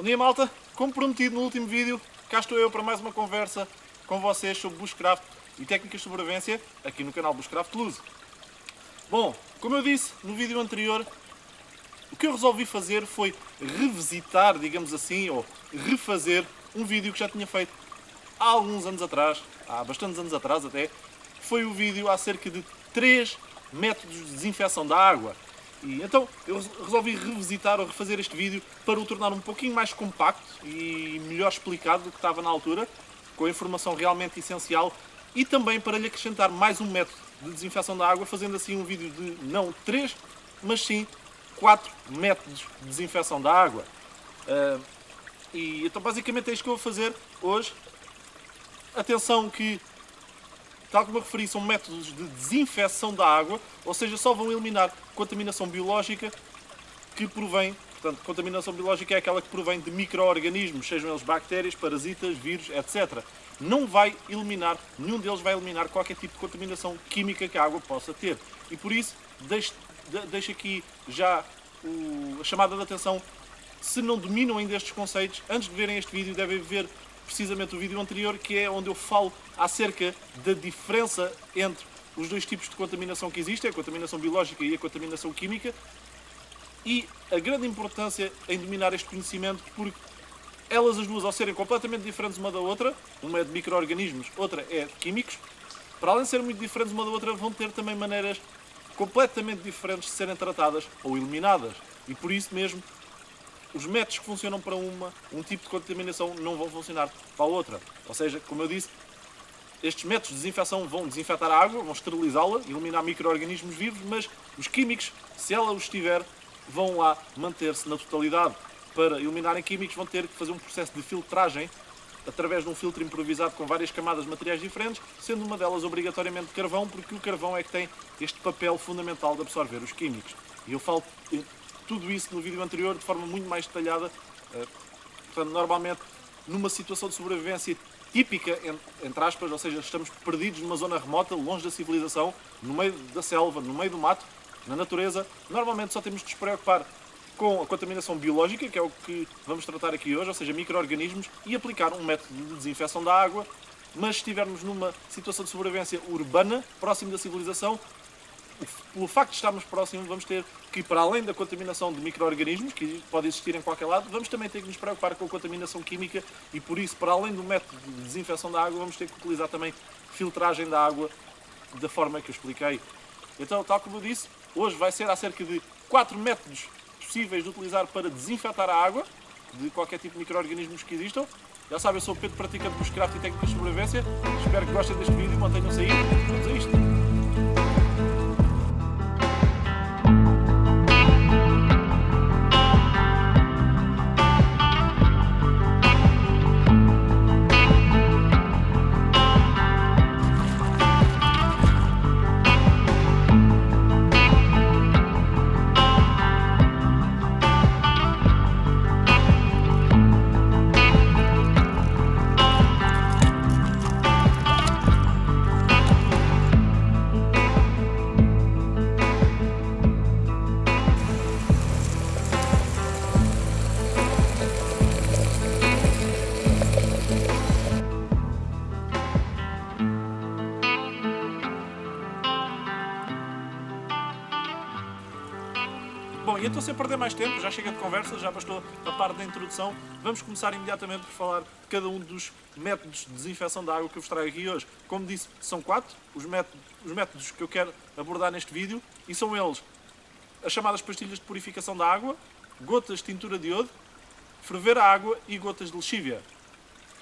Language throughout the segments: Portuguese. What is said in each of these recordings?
Bom dia malta, como prometido no último vídeo, cá estou eu para mais uma conversa com vocês sobre Bushcraft e técnicas de sobrevivência aqui no canal Bushcraft Luz. Bom, como eu disse no vídeo anterior, o que eu resolvi fazer foi revisitar, digamos assim, ou refazer um vídeo que já tinha feito há alguns anos atrás, há bastantes anos atrás até, foi o vídeo acerca de três métodos de desinfecção da água. E então eu resolvi revisitar ou refazer este vídeo para o tornar um pouquinho mais compacto e melhor explicado do que estava na altura, com a informação realmente essencial e também para lhe acrescentar mais um método de desinfecção da água, fazendo assim um vídeo de não três, mas sim quatro métodos de desinfecção da água. Uh, e então basicamente é isto que eu vou fazer hoje. Atenção que tal como eu referi, são métodos de desinfecção da água, ou seja, só vão eliminar contaminação biológica que provém, portanto, contaminação biológica é aquela que provém de micro-organismos, sejam eles bactérias, parasitas, vírus, etc. Não vai eliminar, nenhum deles vai eliminar qualquer tipo de contaminação química que a água possa ter. E por isso, deixo, deixo aqui já o, a chamada de atenção. Se não dominam ainda estes conceitos, antes de verem este vídeo, devem ver precisamente o vídeo anterior, que é onde eu falo acerca da diferença entre os dois tipos de contaminação que existem, a contaminação biológica e a contaminação química, e a grande importância em dominar este conhecimento, porque elas as duas, ao serem completamente diferentes uma da outra, uma é de micro-organismos, outra é de químicos, para além de serem muito diferentes uma da outra, vão ter também maneiras completamente diferentes de serem tratadas ou eliminadas. E por isso mesmo os métodos que funcionam para uma, um tipo de contaminação não vão funcionar para a outra. Ou seja, como eu disse, estes métodos de desinfecção vão desinfetar a água, vão esterilizá-la, eliminar micro-organismos vivos, mas os químicos, se ela os tiver, vão lá manter-se na totalidade. Para eliminarem químicos vão ter que fazer um processo de filtragem através de um filtro improvisado com várias camadas de materiais diferentes, sendo uma delas obrigatoriamente carvão, porque o carvão é que tem este papel fundamental de absorver os químicos. E eu falo tudo isso no vídeo anterior de forma muito mais detalhada. Eh, portanto, normalmente, numa situação de sobrevivência típica, entre aspas, ou seja, estamos perdidos numa zona remota, longe da civilização, no meio da selva, no meio do mato, na natureza, normalmente só temos de nos preocupar com a contaminação biológica, que é o que vamos tratar aqui hoje, ou seja, micro-organismos, e aplicar um método de desinfecção da água. Mas se estivermos numa situação de sobrevivência urbana, próximo da civilização, pelo facto de estarmos próximos, vamos ter que, para além da contaminação de micro-organismos, que pode existir em qualquer lado, vamos também ter que nos preocupar com a contaminação química e, por isso, para além do método de desinfecção da água, vamos ter que utilizar também filtragem da água da forma que eu expliquei. Então, tal como eu disse, hoje vai ser acerca de quatro métodos possíveis de utilizar para desinfetar a água de qualquer tipo de micro-organismos que existam. Já sabem, eu sou o Pedro, praticante de bushcraft e técnicas de sobrevivência. Espero que gostem deste vídeo, mantenham-se aí. Vamos a isto! Conversa, já bastou a parte da introdução, vamos começar imediatamente por falar de cada um dos métodos de desinfecção da água que eu vos trago aqui hoje. Como disse, são quatro os métodos, os métodos que eu quero abordar neste vídeo e são eles as chamadas pastilhas de purificação da água, gotas de tintura de iodo, ferver a água e gotas de lexívia.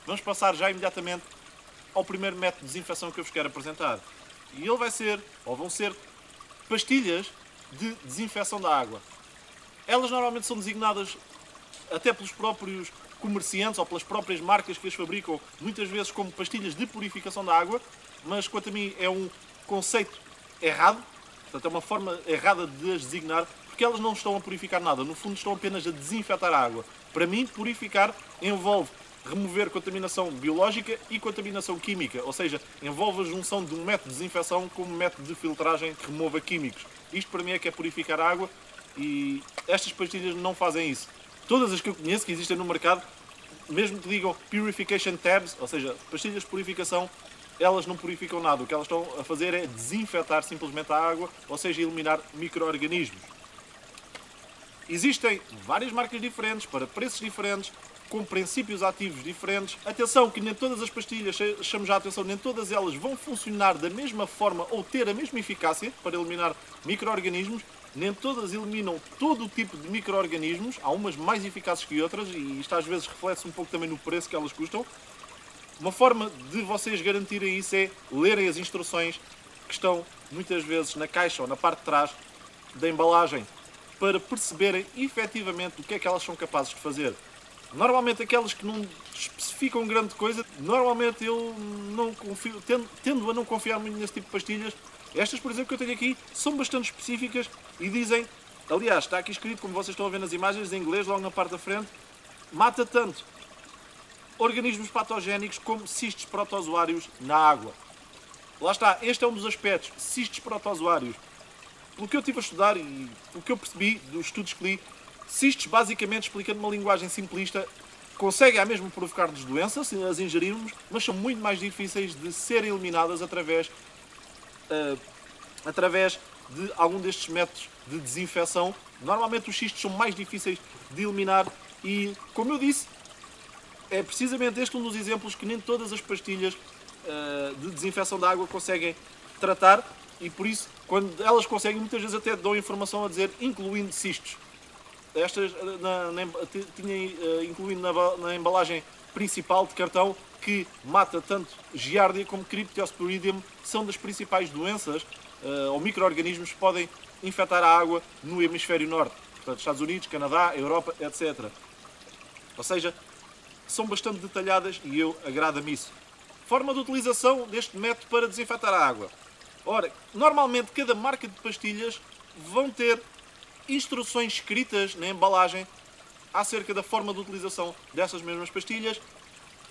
Vamos passar já imediatamente ao primeiro método de desinfecção que eu vos quero apresentar. E ele vai ser, ou vão ser, pastilhas de desinfecção da água. Elas normalmente são designadas até pelos próprios comerciantes ou pelas próprias marcas que as fabricam, muitas vezes como pastilhas de purificação da água, mas quanto a mim é um conceito errado, portanto é uma forma errada de as designar, porque elas não estão a purificar nada, no fundo estão apenas a desinfetar a água. Para mim, purificar envolve remover contaminação biológica e contaminação química, ou seja, envolve a junção de um método de desinfecção com um método de filtragem que remova químicos. Isto para mim é que é purificar a água e estas pastilhas não fazem isso. todas as que eu conheço que existem no mercado, mesmo que digam Purification Tabs, ou seja, pastilhas de purificação, elas não purificam nada. O que elas estão a fazer é desinfetar simplesmente a água, ou seja, eliminar micro-organismos. Existem várias marcas diferentes, para preços diferentes, com princípios ativos diferentes. Atenção que nem todas as pastilhas, chamo já a atenção, nem todas elas vão funcionar da mesma forma ou ter a mesma eficácia para eliminar micro-organismos. Nem todas eliminam todo o tipo de micro-organismos, há umas mais eficazes que outras e isto às vezes reflete-se um pouco também no preço que elas custam. Uma forma de vocês garantirem isso é lerem as instruções que estão muitas vezes na caixa ou na parte de trás da embalagem para perceberem efetivamente o que é que elas são capazes de fazer. Normalmente aquelas que não especificam grande coisa, normalmente eu não confio, tendo, tendo a não confiar muito nesse tipo de pastilhas. Estas, por exemplo, que eu tenho aqui, são bastante específicas e dizem, aliás, está aqui escrito, como vocês estão a ver nas imagens, em inglês, logo na parte da frente, mata tanto organismos patogénicos como cistos protozoários na água. Lá está, este é um dos aspectos, cistos protozoários. Pelo que eu estive a estudar e pelo que eu percebi dos estudos que li, cistos, basicamente, explicando uma linguagem simplista, conseguem mesmo provocar-nos doenças se as ingerirmos, mas são muito mais difíceis de serem eliminadas através, uh, através de algum destes métodos de desinfecção. Normalmente os cistos são mais difíceis de eliminar e, como eu disse, é precisamente este um dos exemplos que nem todas as pastilhas uh, de desinfecção da água conseguem tratar e por isso, quando elas conseguem, muitas vezes até dão informação a dizer incluindo cistos. Estas eh, na, na, tinha uh, incluindo na, na, embalagem principal de cartão que mata tanto giardia como Cryptosporidium, são das principais doenças uh, ou micro-organismos que podem infectar a água no hemisfério norte. Portanto, Estados Unidos, Canadá, Europa, etc. Ou seja, são bastante detalhadas e eu agrada-me isso. Forma de utilização deste método para desinfetar a água. Ora, normalmente cada marca de pastilhas vão ter instruções escritas na embalagem acerca da forma de utilização dessas mesmas pastilhas.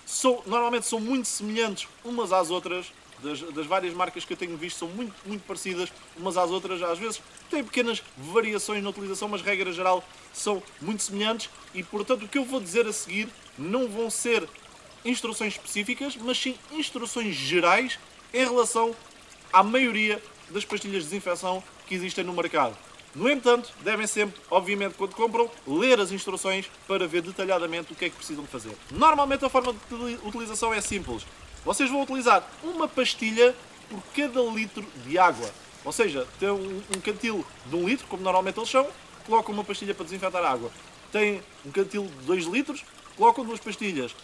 São, normalmente são muito semelhantes umas às outras, das, das, várias marcas que eu tenho visto são muito, muito parecidas umas às outras. Às vezes têm pequenas variações na utilização, mas regra geral são muito semelhantes e, portanto, o que eu vou dizer a seguir não vão ser instruções específicas, mas sim instruções gerais em relação à maioria das pastilhas de desinfecção que existem no mercado. No entanto, devem sempre, obviamente, quando compram, ler as instruções para ver detalhadamente o que é que precisam de fazer. Normalmente a forma de utilização é simples. Vocês vão utilizar uma pastilha por cada litro de água. Ou seja, tem um, cantil de um litro, como normalmente eles são, colocam uma pastilha para desinfetar a água. Tem um cantil de 2 litros, colocam duas pastilhas.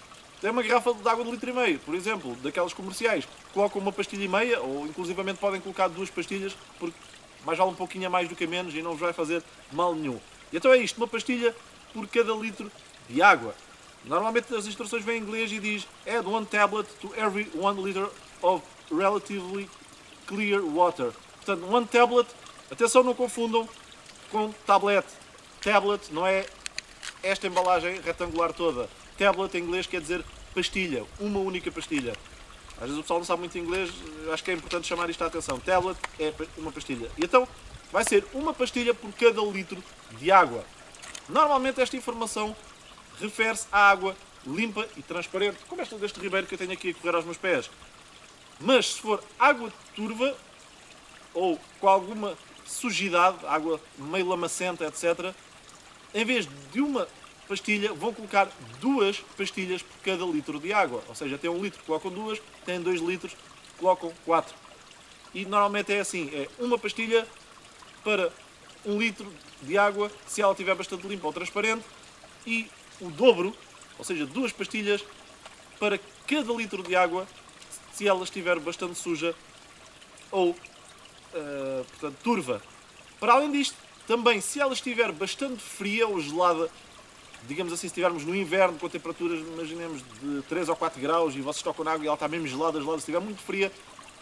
Tem uma garrafa de água de litro e meio, por exemplo, daquelas comerciais. Colocam uma pastilha e meia, ou inclusivamente podem colocar duas pastilhas, porque mais vale um pouquinho a mais do que a menos e não vos vai fazer mal nenhum. E então é isto, uma pastilha por cada litro de água. Normalmente as instruções vêm em inglês e diz Add one tablet to every one liter of relatively clear water. Portanto, one tablet, atenção não confundam com tablet. Tablet não é esta embalagem retangular toda. Tablet em inglês quer dizer pastilha, uma única pastilha. Às vezes o pessoal não sabe muito inglês, acho que é importante chamar isto a atenção. Tablet é uma pastilha. E então vai ser uma pastilha por cada litro de água. Normalmente esta informação refere-se à água limpa e transparente, como esta deste ribeiro que eu tenho aqui a correr aos meus pés. Mas se for água turva ou com alguma sujidade, água meio lamacenta, etc., em vez de uma pastilha, vão colocar duas pastilhas por cada litro de água. Ou seja, tem um litro, colocam duas, tem dois litros, colocam quatro. E normalmente é assim, é uma pastilha para um litro de água, se ela estiver bastante limpa ou transparente, e o dobro, ou seja, duas pastilhas para cada litro de água, se ela estiver bastante suja ou, uh, portanto, turva. Para além disto, também, se ela estiver bastante fria ou gelada, digamos assim, se estivermos no inverno com temperaturas, imaginemos, de 3 ou 4 graus e vocês tocam na água e ela está mesmo gelada, gelada, se estiver muito fria,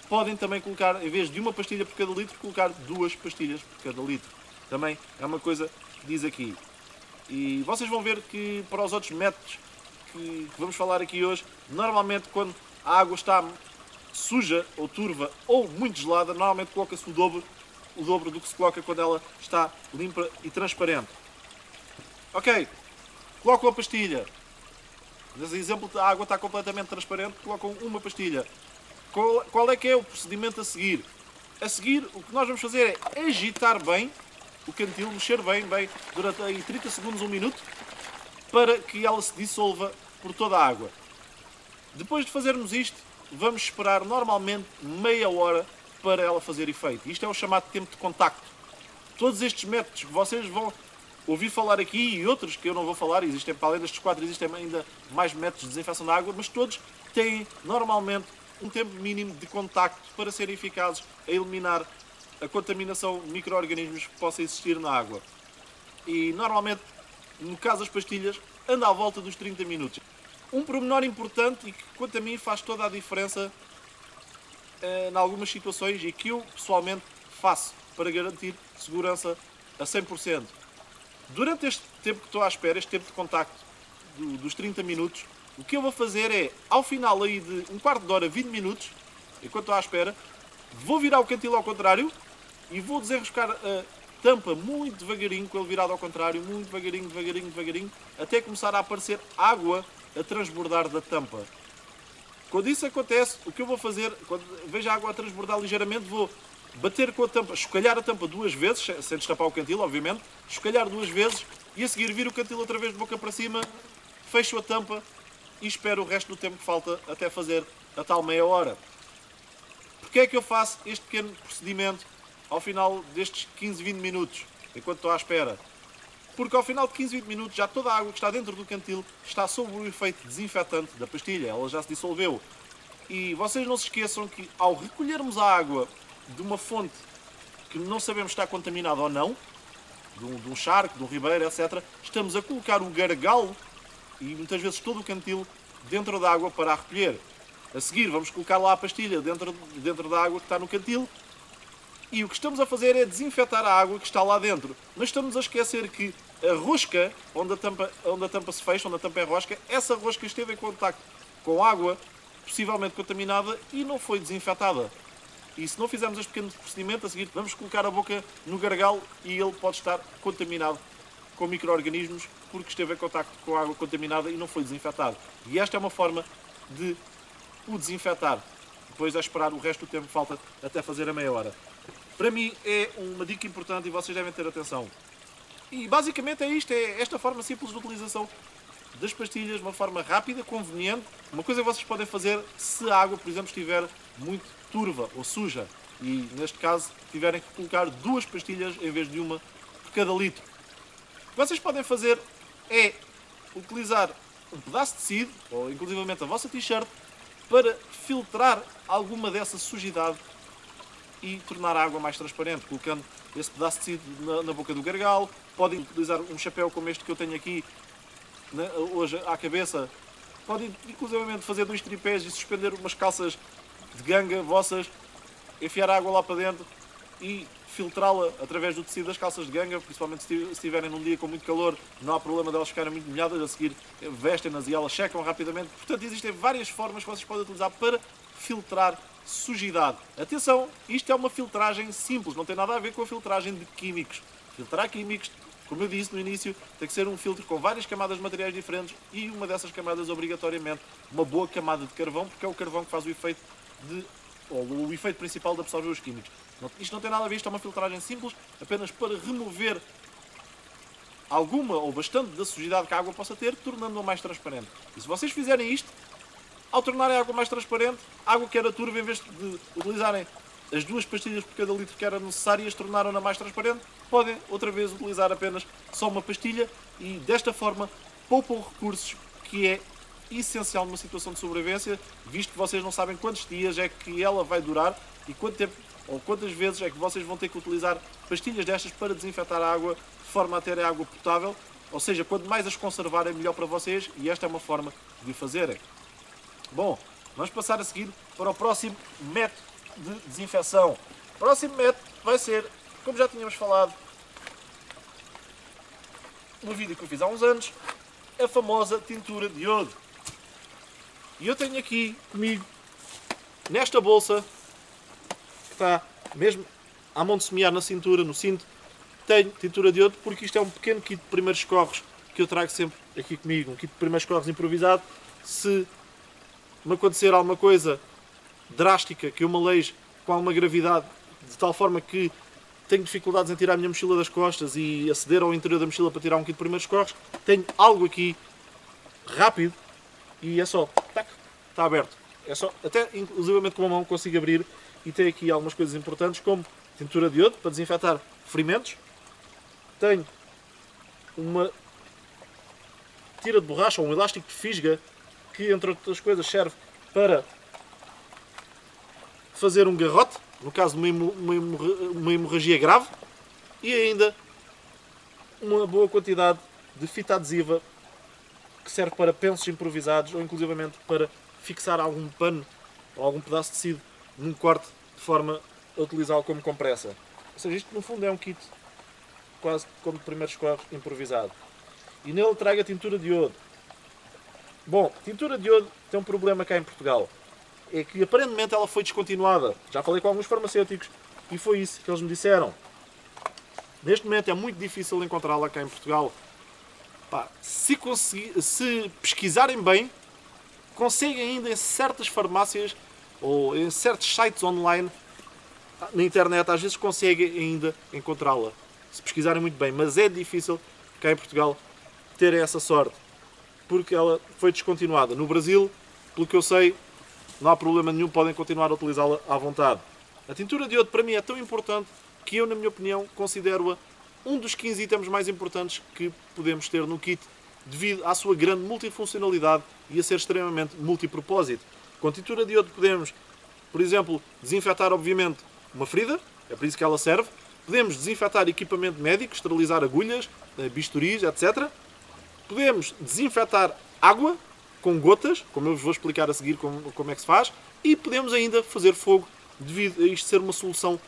podem também colocar, em vez de uma pastilha por cada litro, colocar duas pastilhas por cada litro. Também é uma coisa que diz aqui. E vocês vão ver que para os outros métodos que, que vamos falar aqui hoje, normalmente quando a água está suja ou turva ou muito gelada, normalmente coloca-se o dobro o dobro do que se coloca quando ela está limpa e transparente. Ok, colocam a pastilha. Nesse exemplo, a água está completamente transparente, colocam uma pastilha. Qual, qual é que é o procedimento a seguir? A seguir, o que nós vamos fazer é agitar bem o cantil, mexer bem, bem, durante aí 30 segundos, um minuto, para que ela se dissolva por toda a água. Depois de fazermos isto, vamos esperar normalmente meia hora para ela fazer efeito. Isto é o chamado tempo de contacto. Todos estes métodos que vocês vão ouvir falar aqui e outros que eu não vou falar, existem para além destes quatro, existem ainda mais métodos de desinfecção da água, mas todos têm normalmente um tempo mínimo de contacto para serem eficazes a eliminar a contaminação de micro-organismos que possa existir na água. E normalmente, no caso das pastilhas, anda à volta dos 30 minutos. Um pormenor importante e que, quanto a mim, faz toda a diferença eh, em algumas situações e que eu pessoalmente faço para garantir segurança a 100%. Durante este tempo que estou à espera, este tempo de contacto do, dos 30 minutos, o que eu vou fazer é, ao final aí de um quarto de hora, 20 minutos, enquanto estou à espera, vou virar o cantil ao contrário e vou desenroscar a tampa muito devagarinho, com ele virado ao contrário, muito devagarinho, devagarinho, devagarinho, até começar a aparecer água a transbordar da tampa. Quando isso acontece, o que eu vou fazer, quando vejo a água a transbordar ligeiramente, vou bater com a tampa, escalhar a tampa duas vezes, sem destapar o cantil, obviamente, escalhar duas vezes e a seguir vir o cantil outra vez de boca para cima, fecho a tampa e espero o resto do tempo que falta até fazer a tal meia hora. Porquê é que eu faço este pequeno procedimento ao final destes 15, 20 minutos, enquanto estou à espera? Porque ao final de 15, 20 minutos já toda a água que está dentro do cantil está sob o efeito desinfetante da pastilha, ela já se dissolveu. E vocês não se esqueçam que ao recolhermos a água de uma fonte que não sabemos se está contaminada ou não, de um, de um charco, de um ribeiro, etc., estamos a colocar o gargalo e muitas vezes todo o cantil dentro da água para a recolher. A seguir, vamos colocar lá a pastilha dentro, dentro da água que está no cantil e o que estamos a fazer é desinfetar a água que está lá dentro. Mas estamos a esquecer que a rosca, onde a tampa, onde a tampa se fecha, onde a tampa é rosca, essa rosca esteve em contacto com água possivelmente contaminada e não foi desinfetada. E se não fizermos este pequeno procedimento, a seguir vamos colocar a boca no gargalo e ele pode estar contaminado com micro-organismos porque esteve em contacto com água contaminada e não foi desinfetado. E esta é uma forma de o desinfetar. Depois é esperar o resto do tempo que falta até fazer a meia hora. Para mim é uma dica importante e vocês devem ter atenção. E basicamente é isto, é esta forma simples de utilização das pastilhas, uma forma rápida, conveniente. Uma coisa que vocês podem fazer se a água, por exemplo, estiver muito turva ou suja e, neste caso, tiverem que colocar duas pastilhas em vez de uma por cada litro. O que vocês podem fazer é utilizar um pedaço de tecido, ou inclusivamente a vossa t-shirt, para filtrar alguma dessa sujidade e tornar a água mais transparente, colocando esse pedaço de tecido na, na boca do gargalo. Podem utilizar um chapéu como este que eu tenho aqui né, hoje à cabeça. Podem inclusivamente fazer dois tripés e suspender umas calças de ganga vossas, enfiar água lá para dentro e filtrá-la através do tecido das calças de ganga, principalmente se estiverem num dia com muito calor, não há problema delas ficarem muito molhadas, a seguir vestem-nas e elas secam rapidamente. Portanto, existem várias formas que vocês podem utilizar para filtrar sujidade. Atenção, isto é uma filtragem simples, não tem nada a ver com a filtragem de químicos. Filtrar químicos, como eu disse no início, tem que ser um filtro com várias camadas de materiais diferentes e uma dessas camadas, obrigatoriamente, uma boa camada de carvão, porque é o carvão que faz o efeito de, ou o efeito principal de absorver os químicos. Isto não tem nada a ver, isto é uma filtragem simples, apenas para remover alguma ou bastante da sujidade que a água possa ter, tornando-a mais transparente. E se vocês fizerem isto, ao tornarem a água mais transparente, a água que era turva, em vez de utilizarem as duas pastilhas por cada litro que eram necessárias, tornaram-na mais transparente, podem outra vez utilizar apenas só uma pastilha e desta forma poupam recursos que é essencial numa situação de sobrevivência, visto que vocês não sabem quantos dias é que ela vai durar e quanto tempo ou quantas vezes é que vocês vão ter que utilizar pastilhas destas para desinfetar a água de forma a terem água potável. Ou seja, quanto mais as conservarem, melhor para vocês e esta é uma forma de o fazerem. Bom, vamos passar a seguir para o próximo método de desinfecção. O próximo método vai ser, como já tínhamos falado no vídeo que eu fiz há uns anos, a famosa tintura de iodo. E eu tenho aqui comigo, nesta bolsa, que está mesmo à mão de semear na cintura, no cinto, tenho tintura de iodo, porque isto é um pequeno kit de primeiros corros que eu trago sempre aqui comigo, um kit de primeiros corres improvisado. Se me acontecer alguma coisa drástica, que eu me com alguma gravidade, de tal forma que tenho dificuldades em tirar a minha mochila das costas e aceder ao interior da mochila para tirar um kit de primeiros corres, tenho algo aqui rápido e é só, está aberto. É só, até inclusivamente com a mão consigo abrir e tem aqui algumas coisas importantes como tintura de iodo para desinfetar ferimentos. Tenho uma tira de borracha ou um elástico de fisga que, entre outras coisas, serve para fazer um garrote, no caso de uma hemorragia grave, e ainda uma boa quantidade de fita adesiva que serve para pensos improvisados ou inclusivamente para fixar algum pano ou algum pedaço de tecido num corte de forma a utilizá-lo como compressa. Ou seja, isto no fundo é um kit quase como de primeiros corres improvisado. E nele traga tintura de iodo. Bom, tintura de iodo tem um problema cá em Portugal. É que aparentemente ela foi descontinuada. Já falei com alguns farmacêuticos e foi isso que eles me disseram. Neste momento é muito difícil encontrá-la cá em Portugal. Pá, se, se pesquisarem bem, conseguem ainda em certas farmácias ou em certos sites online na internet, às vezes conseguem ainda encontrá-la. Se pesquisarem muito bem, mas é difícil cá em Portugal ter essa sorte porque ela foi descontinuada. No Brasil, pelo que eu sei, não há problema nenhum, podem continuar a utilizá-la à vontade. A tintura de iodo para mim é tão importante que eu, na minha opinião, considero-a um dos 15 itens mais importantes que podemos ter no kit, devido à sua grande multifuncionalidade e a ser extremamente multipropósito. Com tintura de iodo podemos, por exemplo, desinfetar, obviamente, uma ferida, é para isso que ela serve. Podemos desinfetar equipamento médico, esterilizar agulhas, eh, bisturis, etc. Podemos desinfetar água com gotas, como eu vos vou explicar a seguir como, como é que se faz. E podemos ainda fazer fogo, devido a isto ser uma solução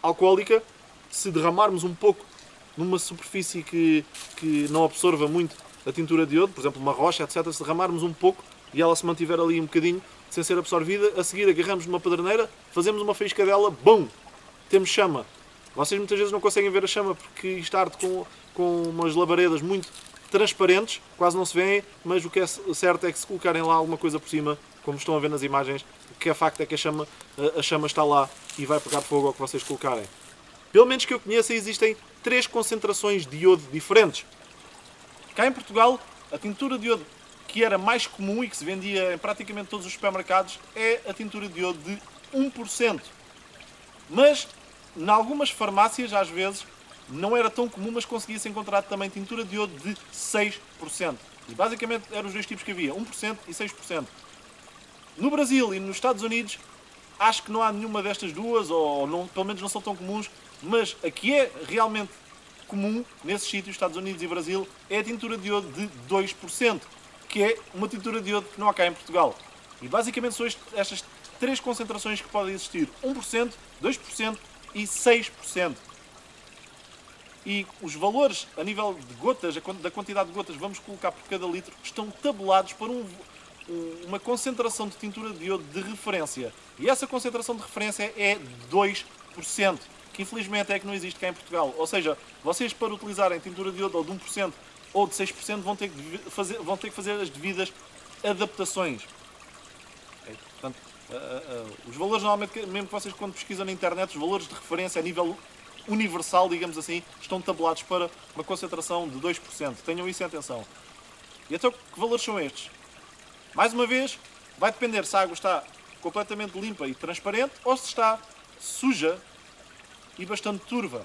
alcoólica. Se derramarmos um pouco numa superfície que, que não absorva muito a tintura de iodo, por exemplo, uma rocha, etc., se derramarmos um pouco e ela se mantiver ali um bocadinho sem ser absorvida, a seguir agarramos numa pederneira, fazemos uma faíscadela, bum! Temos chama. Vocês muitas vezes não conseguem ver a chama porque está arde com, com umas labaredas muito transparentes, quase não se vêem, mas o que é certo é que se colocarem lá alguma coisa por cima, como estão a ver nas imagens, o que é facto é que a chama, a chama está lá e vai pegar fogo ao que vocês colocarem. Pelo menos que eu conheça, existem três concentrações de iodo diferentes. Cá em Portugal, a tintura de iodo que era mais comum e que se vendia em praticamente todos os supermercados é a tintura de iodo de 1%. Mas, em algumas farmácias, às vezes, não era tão comum, mas conseguia-se encontrar também tintura de iodo de 6%. E basicamente eram os dois tipos que havia, 1% e 6%. No Brasil e nos Estados Unidos, acho que não há nenhuma destas duas, ou não, pelo menos não são tão comuns, mas a que é realmente comum nesses sítios, Estados Unidos e Brasil, é a tintura de iodo de 2%, que é uma tintura de iodo que não há cá em Portugal. E basicamente são estas três concentrações que podem existir: 1%, 2% e 6%. E os valores a nível de gotas, da quantidade de gotas que vamos colocar por cada litro, estão tabulados para um, uma concentração de tintura de iodo de referência. E essa concentração de referência é 2% que infelizmente é que não existe cá em Portugal. Ou seja, vocês para utilizarem tintura de iodo ou de 1% ou de 6% vão ter que fazer, vão ter que fazer as devidas adaptações. Okay? Portanto, uh, uh, os valores normalmente, mesmo que vocês quando pesquisam na internet, os valores de referência a nível universal, digamos assim, estão tabulados para uma concentração de 2%. Tenham isso em atenção. E então, que valores são estes? Mais uma vez, vai depender se a água está completamente limpa e transparente ou se está suja e bastante turva,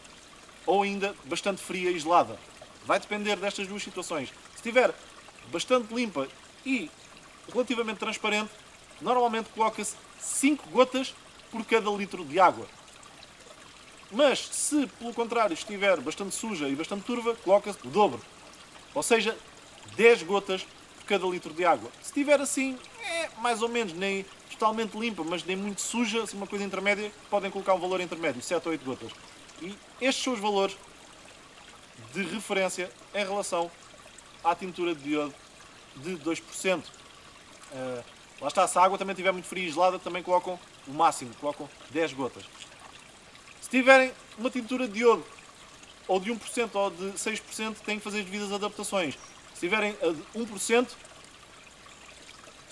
ou ainda bastante fria e gelada. Vai depender destas duas situações. Se estiver bastante limpa e relativamente transparente, normalmente coloca-se 5 gotas por cada litro de água. Mas se, pelo contrário, estiver bastante suja e bastante turva, coloca-se o dobro. Ou seja, 10 gotas por cada litro de água. Se estiver assim, é mais ou menos, nem totalmente limpa, mas nem muito suja, assim, uma coisa intermédia, podem colocar um valor intermédio, 7 ou 8 gotas. E estes são os valores de referência em relação à tintura de iodo de 2%. Uh, eh, lá está, se a água também estiver muito fria e gelada, também colocam o máximo, colocam 10 gotas. Se tiverem uma tintura de iodo ou de 1% ou de 6%, têm que fazer as devidas adaptações. Se tiverem a de 1%,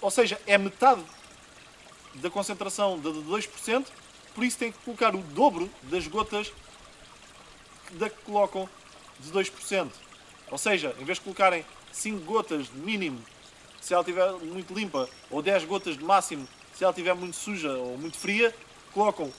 ou seja, é metade da concentração de 2%, por isso têm que colocar o dobro das gotas da que colocam de 2%. Ou seja, em vez de colocarem 5 gotas de mínimo se ela estiver muito limpa, ou 10 gotas de máximo se ela estiver muito suja ou muito fria, colocam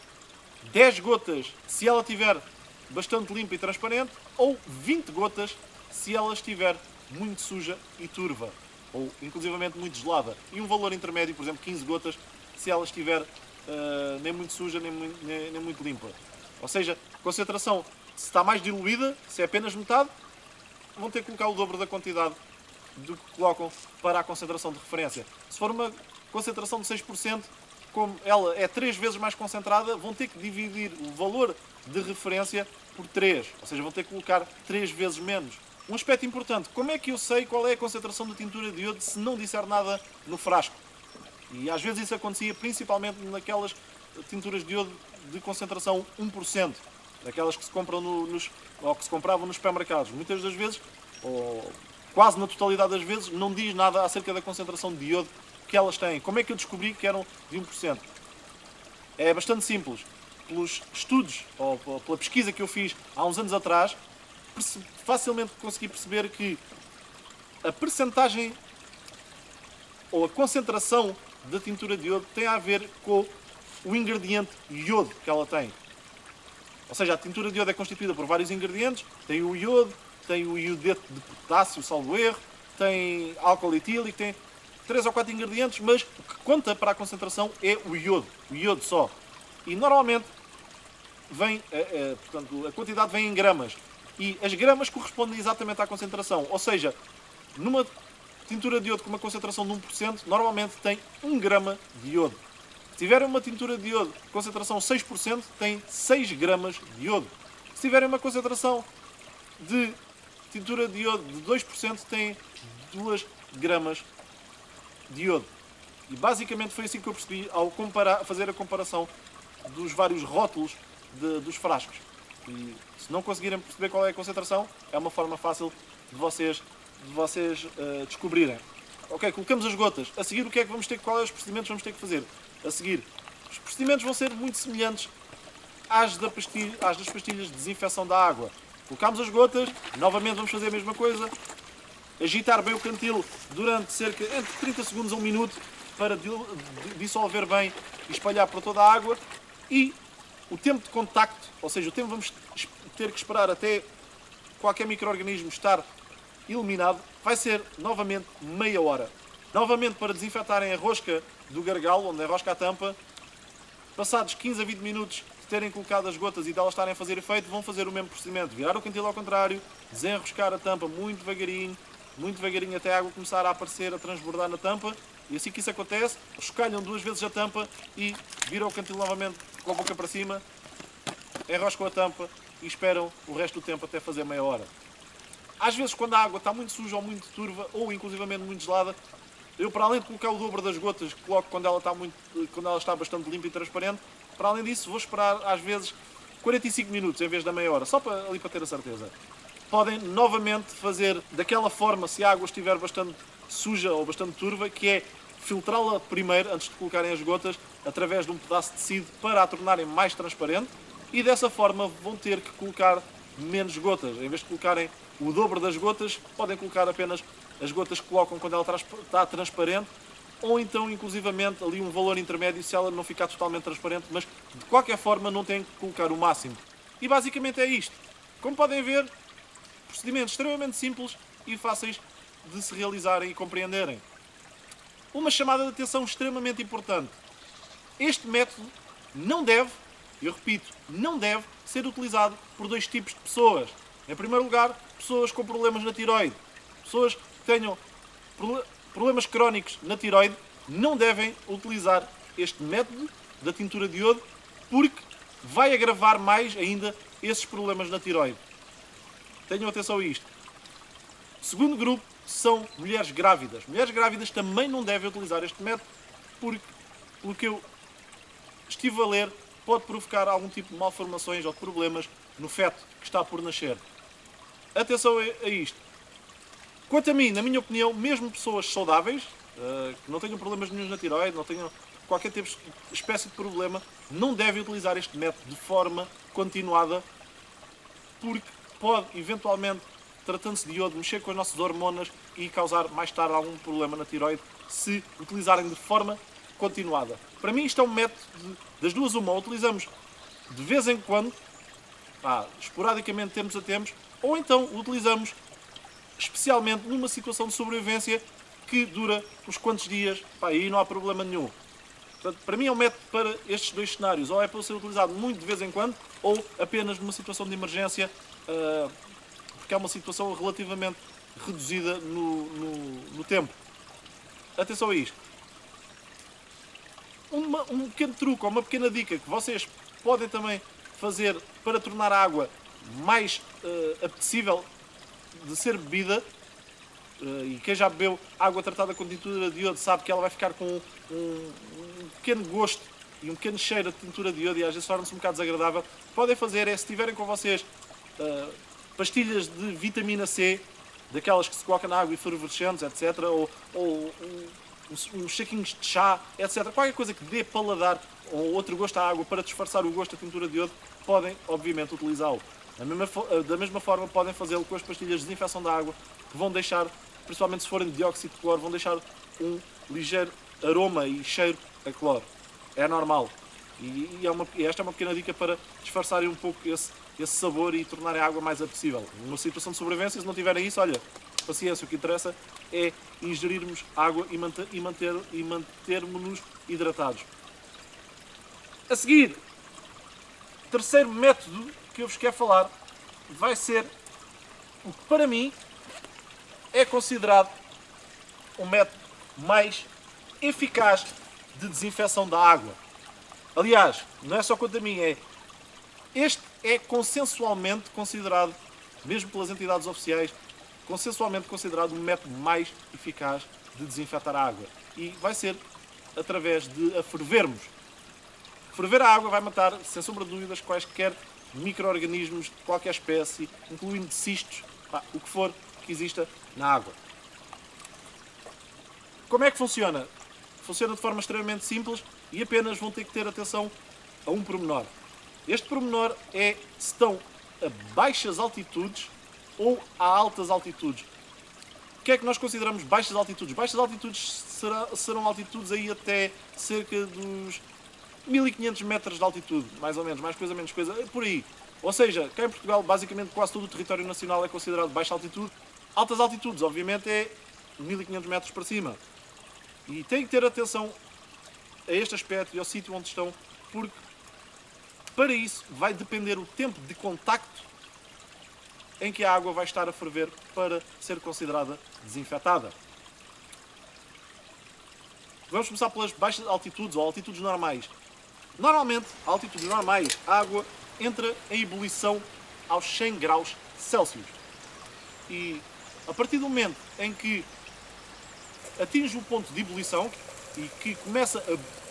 10 gotas se ela estiver bastante limpa e transparente, ou 20 gotas se ela estiver muito suja e turva, ou inclusivamente muito gelada. E um valor intermédio, por exemplo, 15 gotas se ela estiver uh, nem muito suja nem, nem, nem muito limpa. Ou seja, concentração, se está mais diluída, se é apenas metade, vão ter que colocar o dobro da quantidade do que colocam para a concentração de referência. Se for uma concentração de 6%, como ela é 3 vezes mais concentrada, vão ter que dividir o valor de referência por 3, ou seja, vão ter que colocar 3 vezes menos. Um aspecto importante, como é que eu sei qual é a concentração da tintura de iodo se não disser nada no frasco? E às vezes isso acontecia principalmente naquelas tinturas de iodo de concentração 1%, daquelas que se compram no, nos, ou que se compravam nos supermercados. Muitas das vezes, ou quase na totalidade das vezes, não diz nada acerca da concentração de iodo que elas têm. Como é que eu descobri que eram de 1%? É bastante simples. Pelos estudos, ou pela pesquisa que eu fiz há uns anos atrás, facilmente consegui perceber que a percentagem ou a concentração da tintura de iodo tem a ver com o ingrediente iodo que ela tem. Ou seja, a tintura de iodo é constituída por vários ingredientes, tem o iodo, tem o iodeto de potássio, salvo erro, tem álcool etílico, tem três ou quatro ingredientes, mas o que conta para a concentração é o iodo, o iodo só. E normalmente vem, é, é, portanto, a quantidade vem em gramas. E as gramas correspondem exatamente à concentração. Ou seja, numa tintura de iodo com uma concentração de 1%, normalmente tem 1 grama de iodo. Se tiverem uma tintura de iodo com concentração 6%, tem 6 gramas de iodo. Se tiverem uma concentração de tintura de iodo de 2%, tem 2 gramas de iodo. E basicamente foi assim que eu percebi ao comparar, fazer a comparação dos vários rótulos de, dos frascos. E se não conseguirem perceber qual é a concentração, é uma forma fácil de vocês, de vocês uh, descobrirem. Ok, colocamos as gotas. A seguir, o que é que vamos ter, qual é os procedimentos que vamos ter que fazer? A seguir, os procedimentos vão ser muito semelhantes às, da pastilha, às das pastilhas de desinfecção da água. Colocamos as gotas, novamente vamos fazer a mesma coisa, agitar bem o cantil durante cerca entre 30 segundos a um minuto para dissolver bem e espalhar para toda a água e o tempo de contacto, ou seja, o tempo vamos ter que esperar até qualquer microorganismo estar eliminado, vai ser novamente meia hora. Novamente para desinfetarem a rosca do gargalo, onde é a rosca a tampa, passados 15 a 20 minutos de terem colocado as gotas e delas estarem a fazer efeito, vão fazer o mesmo procedimento, virar o cantil ao contrário, desenroscar a tampa muito devagarinho, muito devagarinho até a água começar a aparecer, a transbordar na tampa. E assim que isso acontece, escalham duas vezes a tampa e viram o cantil novamente com a boca para cima, enroscam a tampa e esperam o resto do tempo até fazer meia hora. Às vezes, quando a água está muito suja ou muito turva, ou inclusivamente muito gelada, eu, para além de colocar o dobro das gotas que coloco quando ela está, muito, quando ela está bastante limpa e transparente, para além disso, vou esperar às vezes 45 minutos em vez da meia hora, só para, ali para ter a certeza podem novamente fazer daquela forma, se a água estiver bastante suja ou bastante turva, que é filtrá-la primeiro, antes de colocarem as gotas, através de um pedaço de tecido para a tornarem mais transparente e dessa forma vão ter que colocar menos gotas. Em vez de colocarem o dobro das gotas, podem colocar apenas as gotas que colocam quando ela está transparente ou então inclusivamente ali um valor intermédio se ela não ficar totalmente transparente, mas de qualquer forma não tem que colocar o máximo. E basicamente é isto. Como podem ver, procedimentos extremamente simples e fáceis de se realizarem e compreenderem. Uma chamada de atenção extremamente importante. Este método não deve, eu repito, não deve ser utilizado por dois tipos de pessoas. Em primeiro lugar, pessoas com problemas na tiroide. Pessoas que tenham problemas crónicos na tiroide não devem utilizar este método da tintura de iodo porque vai agravar mais ainda esses problemas na tiroide. Tenham atenção a isto. Segundo grupo são mulheres grávidas. Mulheres grávidas também não devem utilizar este método porque, pelo que eu estive a ler, pode provocar algum tipo de malformações ou de problemas no feto que está por nascer. Atenção a isto. Quanto a mim, na minha opinião, mesmo pessoas saudáveis, uh, que não tenham problemas nenhum na tiroide, não tenham qualquer tipo de espécie de problema, não devem utilizar este método de forma continuada, porque pode eventualmente, tratando-se de iodo, mexer com as nossas hormonas e causar mais tarde algum problema na tiroide se utilizarem de forma continuada. Para mim, isto é um método de, das duas uma. Utilizamos de vez em quando, ah, esporadicamente, temos a tempos, ou então utilizamos especialmente numa situação de sobrevivência que dura uns quantos dias, pá, aí não há problema nenhum. Portanto, para mim é um método para estes dois cenários, ou é para ser utilizado muito de vez em quando, ou apenas numa situação de emergência, uh, porque é uma situação relativamente reduzida no, no, no tempo. Atenção a isto. Uma, um pequeno truque ou uma pequena dica que vocês podem também fazer para tornar a água mais uh, apetecível de ser bebida, uh, e quem já bebeu água tratada com tintura de iodo sabe que ela vai ficar com um, um pequeno gosto e um pequeno cheiro de tintura de iodo e às vezes torna-se um bocado desagradável. Podem fazer é, se tiverem com vocês uh, pastilhas de vitamina C, daquelas que se coloca na água efervescentes, etc., ou, ou uns, uns de chá, etc., qualquer coisa que dê paladar ou outro gosto à água para disfarçar o gosto da tintura de iodo, podem, obviamente, utilizá-lo. Da mesma forma, podem fazê-lo com as pastilhas de desinfecção da água, que vão deixar, principalmente se forem de dióxido de cloro, vão deixar um ligeiro aroma e cheiro a cloro. É normal. E, é uma, esta é uma pequena dica para disfarçarem um pouco esse, esse sabor e tornarem a água mais apetecível. Numa situação de sobrevivência, se não tiverem isso, olha, paciência, o que interessa é ingerirmos água e, manter, e, manter, e mantermos-nos hidratados. A seguir, terceiro método que eu vos quero falar vai ser o que para mim é considerado o método mais eficaz de desinfecção da água. Aliás, não é só quanto a mim, é este é consensualmente considerado, mesmo pelas entidades oficiais, consensualmente considerado o método mais eficaz de desinfetar a água. E vai ser através de a fervermos. Ferver a água vai matar, sem sombra de dúvidas, quaisquer micro-organismos de qualquer espécie, incluindo cistos, pá, o que for que exista na água. Como é que funciona? Funciona de forma extremamente simples e apenas vão ter que ter atenção a um pormenor. Este pormenor é se estão a baixas altitudes ou a altas altitudes. O que é que nós consideramos baixas altitudes? Baixas altitudes serão altitudes aí até cerca dos 1500 metros de altitude, mais ou menos, mais coisa, menos coisa, por aí. Ou seja, cá em Portugal, basicamente quase todo o território nacional é considerado baixa altitude. Altas altitudes, obviamente, é 1500 metros para cima. E tem que ter atenção a este aspecto e ao sítio onde estão, porque para isso vai depender o tempo de contacto em que a água vai estar a ferver para ser considerada desinfetada. Vamos começar pelas baixas altitudes ou altitudes normais. Normalmente, a altitudes normais, a água entra em ebulição aos 100 graus Celsius. E a partir do momento em que atinge o ponto de ebulição e que começa a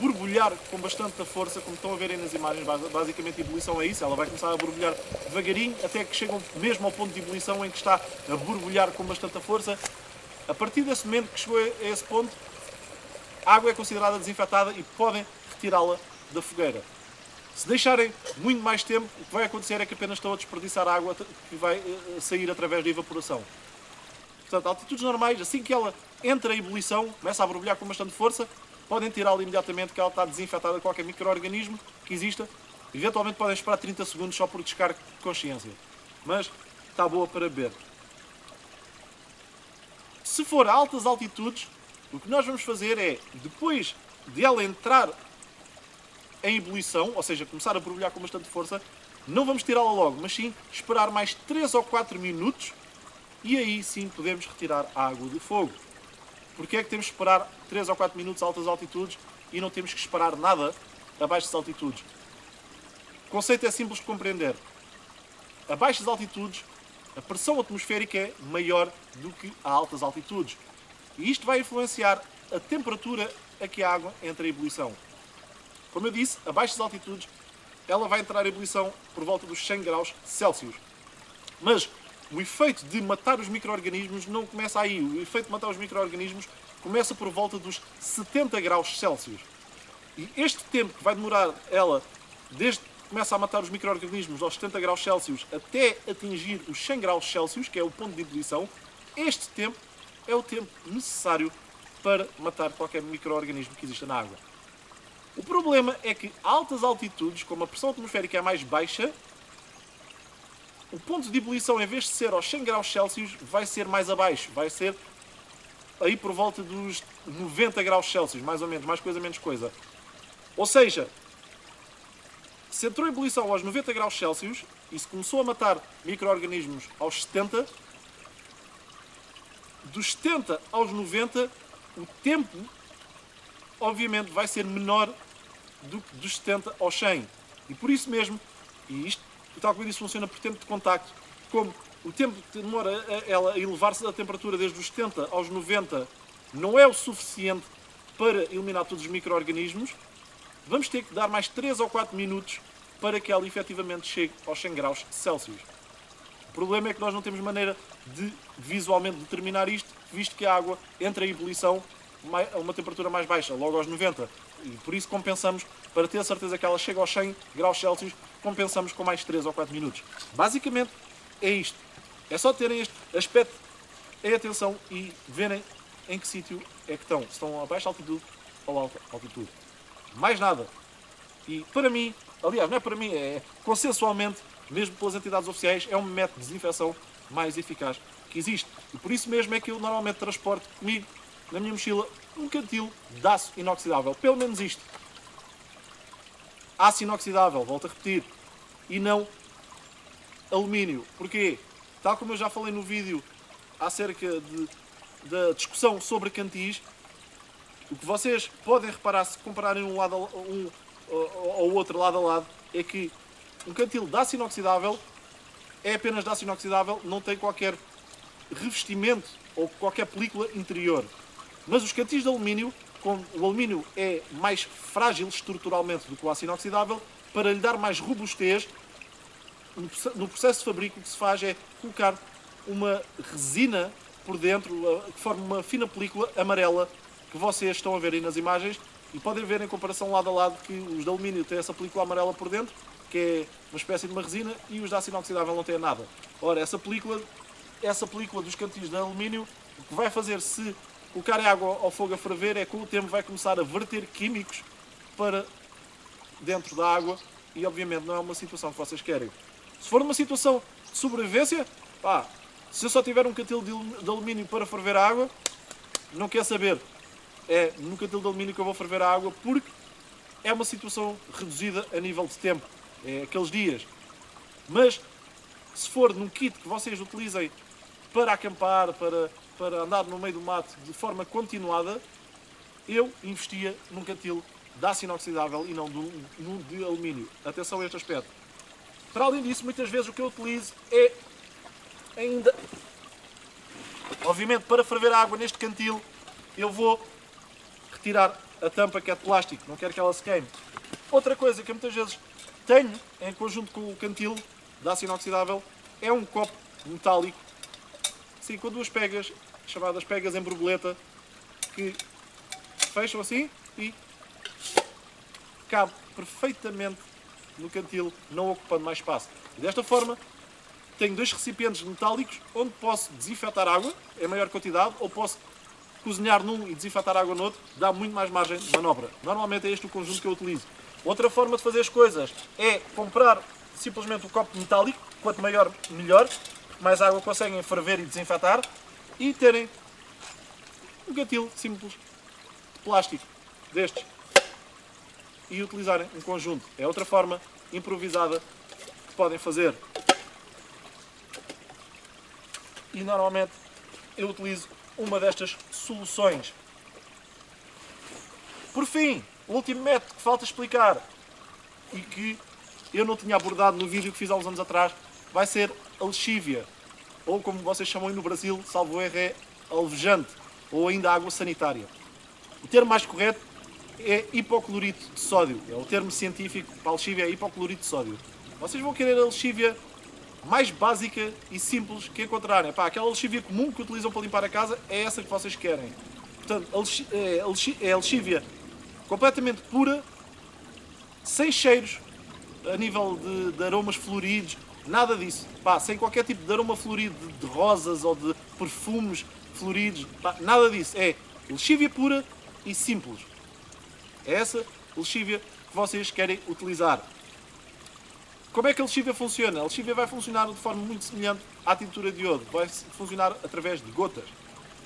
borbulhar com bastante força, como estão a ver aí nas imagens, basicamente a ebulição é isso, ela vai começar a borbulhar devagarinho até que chegam mesmo ao ponto de ebulição em que está a borbulhar com bastante força. A partir desse momento que chegou a esse ponto, a água é considerada desinfetada e podem retirá-la da fogueira. Se deixarem muito mais tempo, o que vai acontecer é que apenas estão a desperdiçar água que vai eh, sair através da evaporação. Portanto, altitudes normais, assim que ela entra em ebulição, começa a borbulhar com bastante força, podem tirá-la imediatamente que ela está desinfetada de qualquer micro-organismo que exista. Eventualmente podem esperar 30 segundos só por descarga de consciência. Mas está boa para beber. Se for a altas altitudes, o que nós vamos fazer é, depois de ela entrar em ebulição, ou seja, começar a borbulhar com bastante força, não vamos tirá-la logo, mas sim esperar mais 3 ou 4 minutos e aí sim podemos retirar a água do fogo. Porquê é que temos que esperar 3 ou 4 minutos a altas altitudes e não temos que esperar nada a baixas altitudes? O conceito é simples de compreender. A baixas altitudes, a pressão atmosférica é maior do que a altas altitudes. E isto vai influenciar a temperatura a que a água entra em ebulição. Como eu disse, a baixas altitudes ela vai entrar em ebulição por volta dos 100 graus Celsius. Mas o efeito de matar os micro-organismos não começa aí. O efeito de matar os micro-organismos começa por volta dos 70 graus Celsius. E este tempo que vai demorar ela, desde que começa a matar os micro-organismos aos 70 graus Celsius até atingir os 100 graus Celsius, que é o ponto de ebulição, este tempo é o tempo necessário para matar qualquer micro-organismo que exista na água. O problema é que altas altitudes, como a pressão atmosférica é mais baixa, o ponto de ebulição, em vez de ser aos 100 graus Celsius, vai ser mais abaixo. Vai ser aí por volta dos 90 graus Celsius, mais ou menos, mais coisa, menos coisa. Ou seja, se entrou em ebulição aos 90 graus Celsius e se começou a matar micro-organismos aos 70, dos 70 aos 90, o tempo, obviamente, vai ser menor do que dos 70 aos 100. E por isso mesmo, e isto, eu disse, funciona por tempo de contacto, como o tempo que demora ela a elevar-se da temperatura desde os 70 aos 90 não é o suficiente para eliminar todos os micro-organismos, vamos ter que dar mais 3 ou 4 minutos para que ela efetivamente chegue aos 100 graus Celsius. O problema é que nós não temos maneira de visualmente determinar isto, visto que a água entra em ebulição a uma temperatura mais baixa, logo aos 90. E por isso compensamos, para ter a certeza que ela chega aos 100 graus Celsius, compensamos com mais 3 ou 4 minutos. Basicamente é isto. É só terem este aspecto em atenção e verem em que sítio é que estão. Se estão a baixa altitude ou alta altitude. Mais nada. E para mim, aliás, não é para mim, é consensualmente, mesmo pelas entidades oficiais, é um método de desinfecção mais eficaz que existe. E por isso mesmo é que eu normalmente transporto comigo, na minha mochila, um cantil de aço inoxidável. Pelo menos isto. Aço inoxidável, volto a repetir. E não alumínio. Porquê? Tal como eu já falei no vídeo acerca de, da discussão sobre cantis, o que vocês podem reparar se compararem um lado um, ou outro lado a lado é que um cantil de aço inoxidável é apenas de aço inoxidável, não tem qualquer revestimento ou qualquer película interior. Mas os cantis de alumínio, como o alumínio é mais frágil estruturalmente do que o aço inoxidável, para lhe dar mais robustez, no processo de fabrico o que se faz é colocar uma resina por dentro, que forma uma fina película amarela, que vocês estão a ver aí nas imagens, e podem ver em comparação lado a lado que os de alumínio têm essa película amarela por dentro, que é uma espécie de uma resina, e os de aço inoxidável não têm nada. Ora, essa película, essa película dos cantinhos de alumínio, o que vai fazer se colocar água ao fogo a ferver é que com o tempo vai começar a verter químicos para dentro da água e obviamente não é uma situação que vocês querem. Se for uma situação de sobrevivência, pá, se eu só tiver um cantil de alumínio para ferver a água, não quer saber. É no cantil de alumínio que eu vou ferver a água porque é uma situação reduzida a nível de tempo. É aqueles dias. Mas se for num kit que vocês utilizem para acampar, para, para andar no meio do mato de forma continuada, eu investia num cantil de aço inoxidável e não num de alumínio. Atenção a este aspecto. Para além disso, muitas vezes o que eu utilizo é ainda... Obviamente, para ferver a água neste cantil, eu vou retirar a tampa que é de plástico, não quero que ela se queime. Outra coisa que eu muitas vezes tenho, em conjunto com o cantil de aço inoxidável, é um copo metálico, assim, com duas pegas, chamadas pegas em borboleta, que fecham assim e cabe perfeitamente no cantil, não ocupando mais espaço. Desta forma, tenho dois recipientes metálicos onde posso desinfetar água em maior quantidade ou posso cozinhar num e desinfetar água no outro, dá muito mais margem de manobra. Normalmente é este o conjunto que eu utilizo. Outra forma de fazer as coisas é comprar simplesmente o um copo metálico, quanto maior, melhor, mais água conseguem ferver e desinfetar, e terem um gatilho simples de plástico destes e utilizarem um conjunto. É outra forma improvisada que podem fazer. E normalmente eu utilizo uma destas soluções. Por fim, o último método que falta explicar e que eu não tinha abordado no vídeo que fiz há uns anos atrás vai ser a lexívia, ou como vocês chamam no Brasil, salvo erro, é alvejante, ou ainda água sanitária. O termo mais correto é hipoclorito de sódio. É o termo científico para a lexívia é hipoclorito de sódio. Vocês vão querer a lexívia mais básica e simples que encontrarem. Pá, aquela lexívia comum que utilizam para limpar a casa é essa que vocês querem. Portanto, é a lexívia completamente pura, sem cheiros, a nível de, de aromas floridos, nada disso. Pá, sem qualquer tipo de aroma florido, de, de rosas ou de perfumes floridos, pá, nada disso. É lexívia pura e simples. É essa lexívia que vocês querem utilizar. Como é que a lexívia funciona? A lexívia vai funcionar de forma muito semelhante à tintura de iodo. Vai funcionar através de gotas.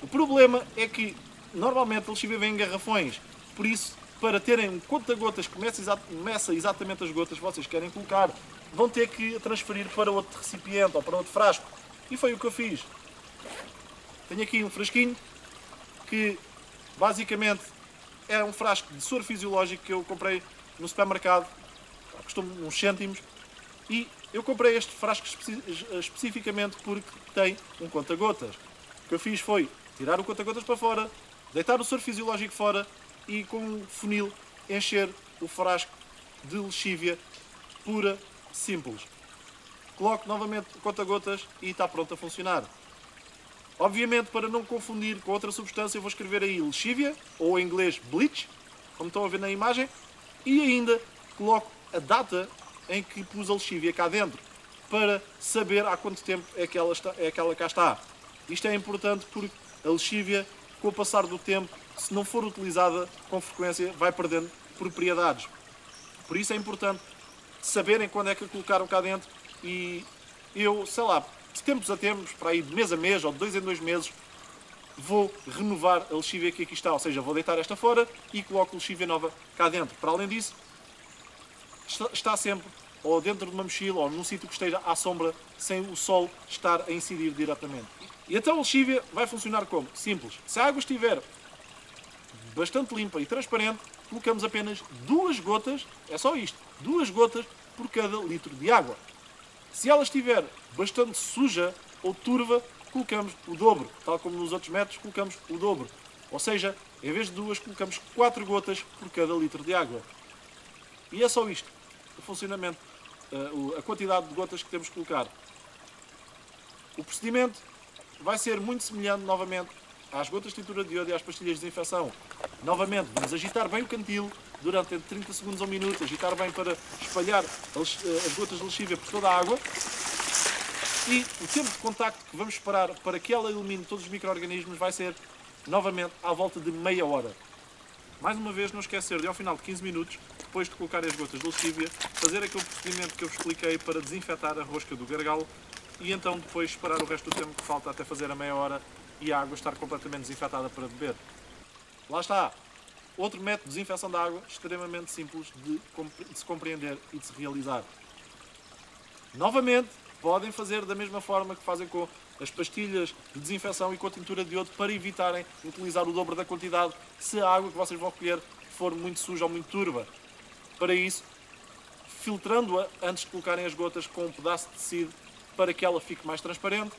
O problema é que normalmente a lexívia vem em garrafões. Por isso, para terem um conta-gotas que meça exatamente as gotas que vocês querem colocar, vão ter que transferir para outro recipiente ou para outro frasco. E foi o que eu fiz. Tenho aqui um frasquinho que basicamente é um frasco de soro fisiológico que eu comprei no supermercado, custou uns cêntimos, e eu comprei este frasco espe especificamente porque tem um conta-gotas. O que eu fiz foi tirar o conta-gotas para fora, deitar o soro fisiológico fora e com um funil encher o frasco de lexívia pura, simples. Coloco novamente o conta-gotas e está pronto a funcionar. Obviamente, para não confundir com outra substância, eu vou escrever aí lexívia, ou em inglês bleach, como estão a ver na imagem, e ainda coloco a data em que pus a lexívia cá dentro para saber há quanto tempo é que ela, está, é que ela cá está. Isto é importante porque a lexívia, com o passar do tempo, se não for utilizada com frequência, vai perdendo propriedades. Por isso é importante saberem quando é que a colocaram cá dentro e eu, sei lá, de tempos a tempos, para aí de mês a mês ou de dois em dois meses, vou renovar a lexívia que aqui está. Ou seja, vou deitar esta fora e coloco lexívia nova cá dentro. Para além disso, está sempre ou dentro de uma mochila ou num sítio que esteja à sombra sem o sol estar a incidir diretamente. E então a lexívia vai funcionar como? Simples. Se a água estiver bastante limpa e transparente, colocamos apenas duas gotas, é só isto, duas gotas por cada litro de água. Se ela estiver bastante suja ou turva, colocamos o dobro, tal como nos outros métodos colocamos o dobro. Ou seja, em vez de duas, colocamos quatro gotas por cada litro de água. E é só isto, o funcionamento uh, a quantidade de gotas que temos que colocar. O procedimento vai ser muito semelhante novamente às gotas de tintura de iodo e às pastilhas de desinfecção. Novamente, vamos agitar bem o cantil durante entre 30 segundos a um minuto, agitar bem para espalhar as, eh, as gotas de lexívia por toda a água. E o tempo de contacto que vamos esperar para que ela elimine todos os micro-organismos vai ser, novamente, à volta de meia hora. Mais uma vez, não esquecer de, ao final de 15 minutos, depois de colocar as gotas de lexívia, fazer aquele procedimento que eu vos expliquei para desinfetar a rosca do gargalo e então depois esperar o resto do tempo que falta até fazer a meia hora e a água estar completamente desinfetada para beber. Lá está! Outro método de desinfecção da água extremamente simples de, de se compreender e de se realizar. Novamente, podem fazer da mesma forma que fazem com as pastilhas de desinfecção e com a tintura de iodo para evitarem utilizar o dobro da quantidade se a água que vocês vão recolher for muito suja ou muito turva. Para isso, filtrando-a antes de colocarem as gotas com um pedaço de tecido para que ela fique mais transparente.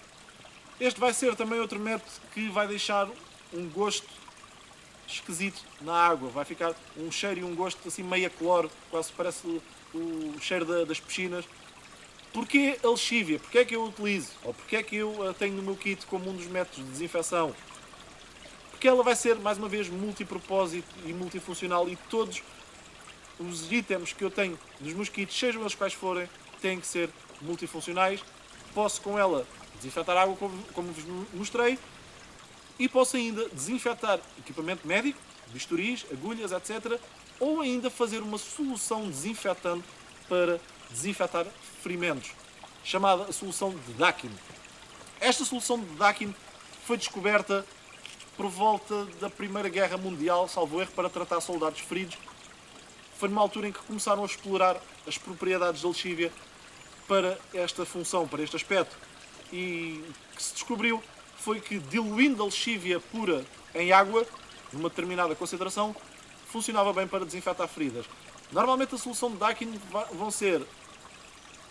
Este vai ser também outro método que vai deixar um gosto esquisito na água. Vai ficar um cheiro e um gosto assim meio a cloro, quase parece o cheiro das piscinas. Porquê a lexívia? Porquê é que eu utilizo? Ou porquê é que eu a tenho no meu kit como um dos métodos de desinfecção? Porque ela vai ser, mais uma vez, multipropósito e multifuncional e todos os itens que eu tenho dos mosquitos, sejam eles quais forem, têm que ser multifuncionais. Posso com ela desinfetar água, como vos mostrei, e posso ainda desinfetar equipamento médico, bisturis, agulhas, etc. Ou ainda fazer uma solução desinfetante para desinfetar ferimentos, chamada solução de Dakin. Esta solução de Dakin foi descoberta por volta da Primeira Guerra Mundial, salvo erro, para tratar soldados feridos foi numa altura em que começaram a explorar as propriedades da lexívia para esta função, para este aspecto. E que se descobriu foi que diluindo a lexívia pura em água, numa determinada concentração, funcionava bem para desinfetar feridas. Normalmente a solução de Daikin vão ser,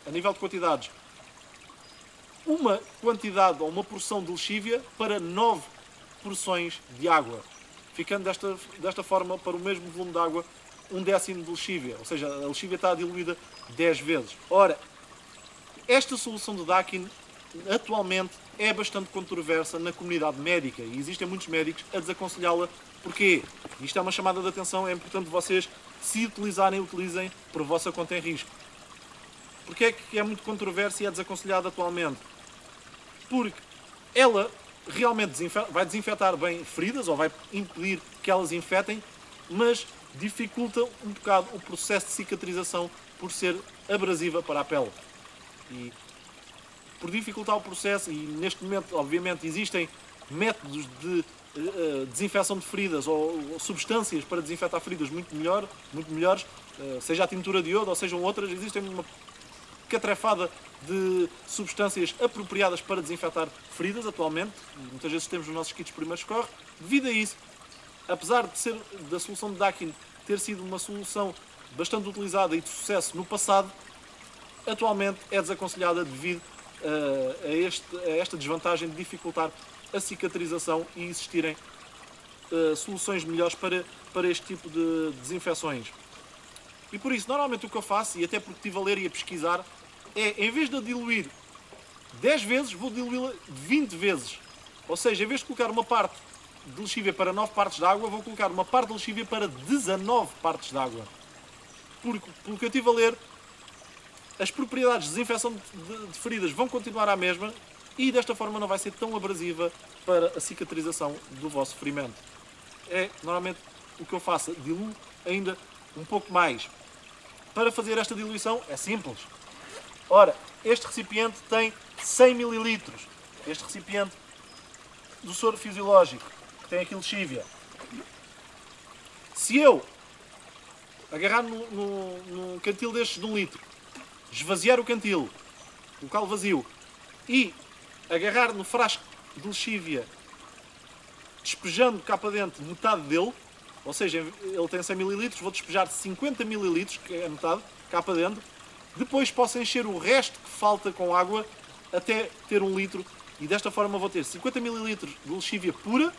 a nível de quantidades, uma quantidade ou uma porção de lexívia para nove porções de água. ficando desta, desta forma para o mesmo volume de água um décimo de lexívia, ou seja, a lexívia está diluída 10 vezes. Ora, esta solução de Dakin atualmente é bastante controversa na comunidade médica e existem muitos médicos a desaconselhá-la. Porquê? Isto é uma chamada de atenção, é importante vocês, se utilizarem, utilizem por vossa conta em risco. Porquê é que é muito controversa e é desaconselhada atualmente? Porque ela realmente vai desinfetar bem feridas ou vai impedir que elas infetem, mas dificulta um bocado o processo de cicatrização por ser abrasiva para a pele. E por dificultar o processo, e neste momento, obviamente, existem métodos de uh, desinfecção de feridas ou, ou, substâncias para desinfetar feridas muito, melhor, muito melhores, uh, seja a tintura de iodo ou sejam outras, existem uma catrefada de substâncias apropriadas para desinfetar feridas atualmente, muitas vezes temos nos nossos kits primeiros corre. Devido a isso, apesar de ser da solução de Dakin ter sido uma solução bastante utilizada e de sucesso no passado, atualmente é desaconselhada devido a, este, a, esta desvantagem de dificultar a cicatrização e existirem uh, soluções melhores para, para este tipo de desinfecções. E por isso, normalmente o que eu faço, e até porque estive a ler e a pesquisar, é em vez de diluir 10 vezes, vou diluí-la 20 vezes. Ou seja, em vez de colocar uma parte de lexívia para 9 partes de água, vou colocar uma parte de lexívia para 19 partes de água. Porque, pelo que eu estive a ler, as propriedades de desinfecção de, feridas vão continuar à mesma e desta forma não vai ser tão abrasiva para a cicatrização do vosso ferimento. É normalmente o que eu faço, diluo ainda um pouco mais. Para fazer esta diluição é simples. Ora, este recipiente tem 100 ml. Este recipiente do soro fisiológico tem aqui lexívia. Se eu agarrar no cantil destes de um litro, esvaziar o cantil, local vazio, e agarrar no frasco de lexívia, despejando cá para dentro metade dele, ou seja, ele tem 100 ml, vou despejar 50 ml, que é a metade, cá para dentro, depois posso encher o resto que falta com água até ter um litro e desta forma vou ter 50 ml de lexívia pura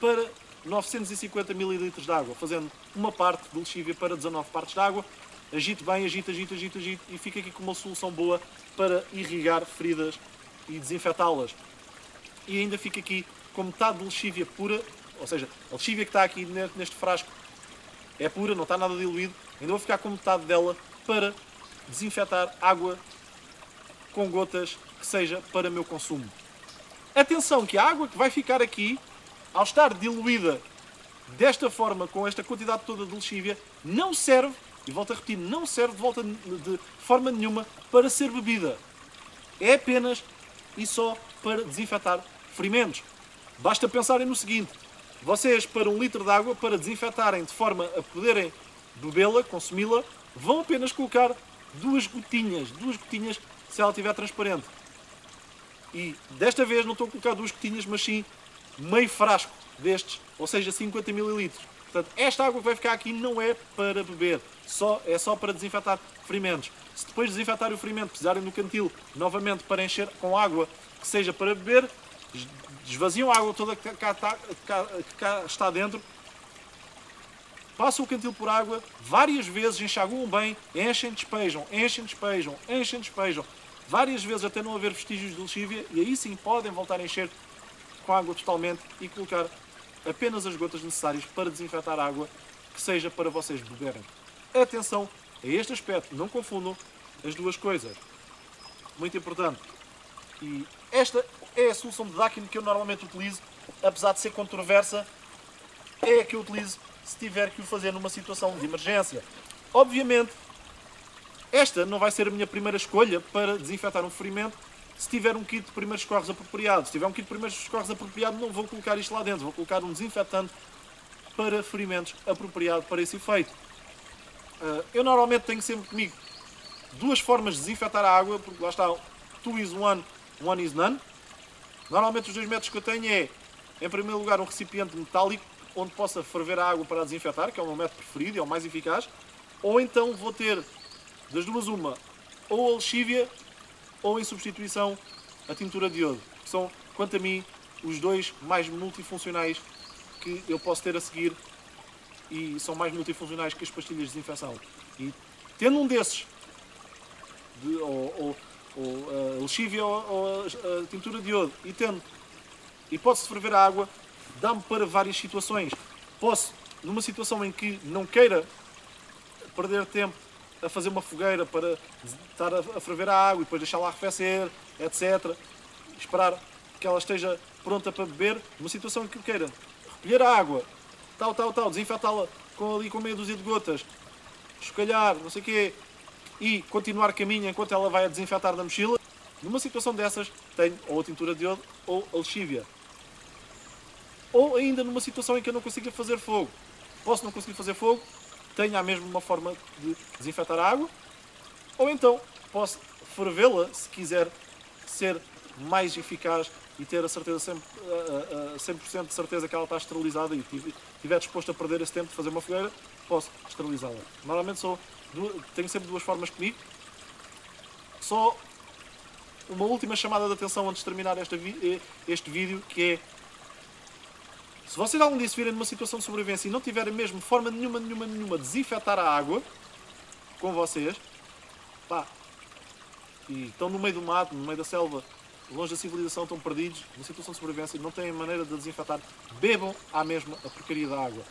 para 950 ml de água, fazendo uma parte de lexívia para 19 partes de água. Agite bem, agite, agite, agite, agite e fica aqui com uma solução boa para irrigar feridas e desinfetá-las. E ainda fica aqui com metade de lexívia pura, ou seja, a lexívia que está aqui neste frasco é pura, não está nada diluído, ainda vou ficar com metade dela para desinfetar água com gotas que seja para meu consumo. Atenção que a água que vai ficar aqui ao estar diluída desta forma, com esta quantidade toda de lexívia, não serve, e volto a repetir, não serve de, volta de forma nenhuma para ser bebida. É apenas e só para desinfetar ferimentos. Basta pensarem no seguinte: vocês, para um litro de água, para desinfetarem de forma a poderem bebê-la, consumi-la, vão apenas colocar duas gotinhas, duas gotinhas se ela estiver transparente. E desta vez não estou a colocar duas gotinhas, mas sim meio frasco destes, ou seja, 50 ml. Portanto, esta água que vai ficar aqui não é para beber, só, é só para desinfetar ferimentos. Se depois de desinfetar o ferimento precisarem no cantil novamente para encher com água que seja para beber, esvaziam a água toda que cá, está, que cá está dentro, passam o cantil por água várias vezes, enxaguam bem, enchem, despejam, enchem, despejam, enchem, despejam, várias vezes até não haver vestígios de lexívia e aí sim podem voltar a encher com água totalmente e colocar apenas as gotas necessárias para desinfetar a água que seja para vocês beberem. Atenção a este aspecto, não confundam as duas coisas. Muito importante. E esta é a solução de Dakin que eu normalmente utilizo, apesar de ser controversa, é a que eu utilizo se tiver que o fazer numa situação de emergência. Obviamente, esta não vai ser a minha primeira escolha para desinfetar um ferimento, se tiver um kit de primeiros socorros apropriado. Se tiver um kit de primeiros socorros apropriado, não vou colocar isto lá dentro, vou colocar um desinfetante para ferimentos apropriado para esse efeito. Ah, eu normalmente tenho sempre comigo duas formas de desinfetar a água, porque lá está, two is one, one is none. Normalmente os dois métodos que eu tenho é, em primeiro lugar, um recipiente metálico onde possa ferver a água para desinfetar, que é o meu método preferido é o mais eficaz, ou então vou ter das duas uma, ou a lexívia ou em substituição a tintura de iodo, que são, quanto a mim, os dois mais multifuncionais que eu posso ter a seguir e são mais multifuncionais que as pastilhas de desinfecção. E tendo um desses, de, ou, ou, ou a lexívia ou, a, tintura de iodo, e tendo hipótese de ferver a água, dá-me para várias situações. Posso, numa situação em que não queira perder tempo a fazer uma fogueira para estar a ferver a água e depois deixá-la arrefecer, etc. Esperar que ela esteja pronta para beber, numa situação em que queira recolher a água, tal, tal, tal, desinfetá-la com ali com meia dúzia de gotas, escalhar, não sei o quê, e continuar caminho enquanto ela vai a desinfetar na mochila, numa situação dessas tenho ou a tintura de iodo ou a lexívia. Ou ainda numa situação em que eu não consiga fazer fogo. Posso não conseguir fazer fogo, tenho a mesma forma de desinfetar a água, ou então posso fervê-la se quiser ser mais eficaz e ter a certeza, sempre, a, a 100% de certeza que ela está esterilizada e estiver disposto a perder esse tempo de fazer uma fogueira, posso esterilizá-la. Normalmente sou, tenho sempre duas formas comigo. Só uma última chamada de atenção antes de terminar este, este vídeo, que é se vocês algum dia se virem numa situação de sobrevivência e não tiverem mesmo forma nenhuma, nenhuma, nenhuma de desinfetar a água com vocês, pá, e estão no meio do mato, no meio da selva, longe da civilização, estão perdidos, numa situação de sobrevivência e não têm maneira de desinfetar, bebam à mesma a porcaria da água.